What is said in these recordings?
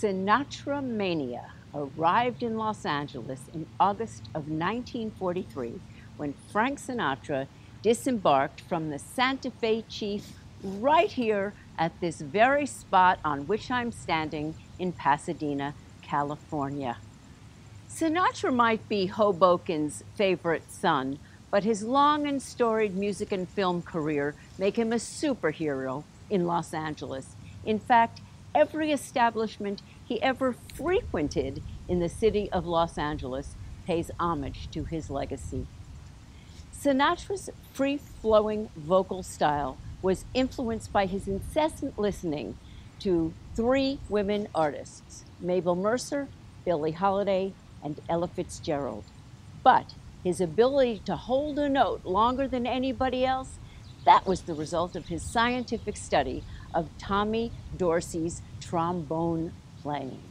Sinatra Mania arrived in Los Angeles in August of 1943 when Frank Sinatra disembarked from the Santa Fe Chief right here at this very spot on which I'm standing in Pasadena, California. Sinatra might be Hoboken's favorite son, but his long and storied music and film career make him a superhero in Los Angeles. In fact, every establishment he ever frequented in the city of Los Angeles pays homage to his legacy. Sinatra's free flowing vocal style was influenced by his incessant listening to three women artists Mabel Mercer, Billie Holiday, and Ella Fitzgerald. But his ability to hold a note longer than anybody else, that was the result of his scientific study of Tommy Dorsey's trombone playing.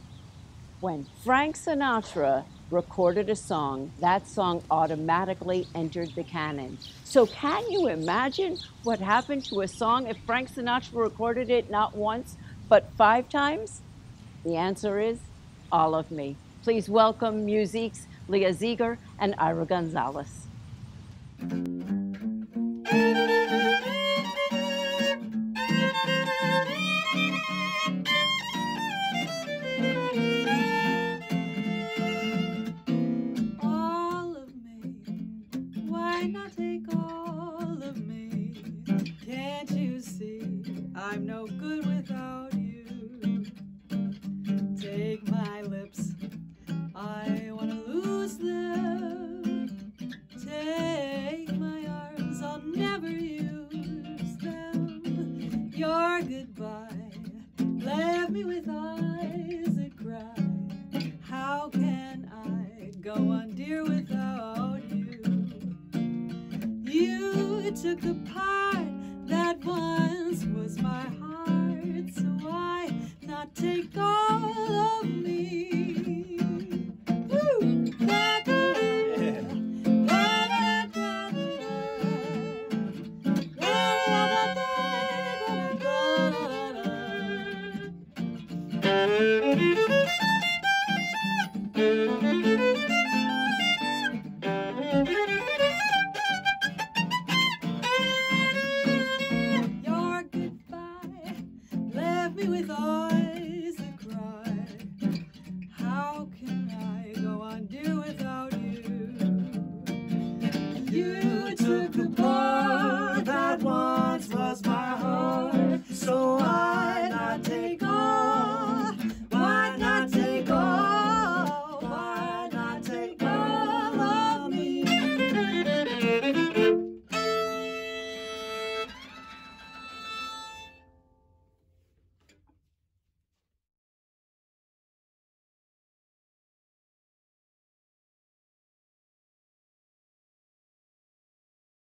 When Frank Sinatra recorded a song, that song automatically entered the canon. So, can you imagine what happened to a song if Frank Sinatra recorded it not once, but five times? The answer is all of me. Please welcome MUSE/IQUE's Leah Zeger and Ira Gonzalez. I'm no good without you? Take my lips, I wanna lose them. Take my arms, I'll never use them. Your goodbye left me with eyes that cry. How can I go on, dear, without you? You took the part that once was my heart, so why not take all of me? Woo! Da, you.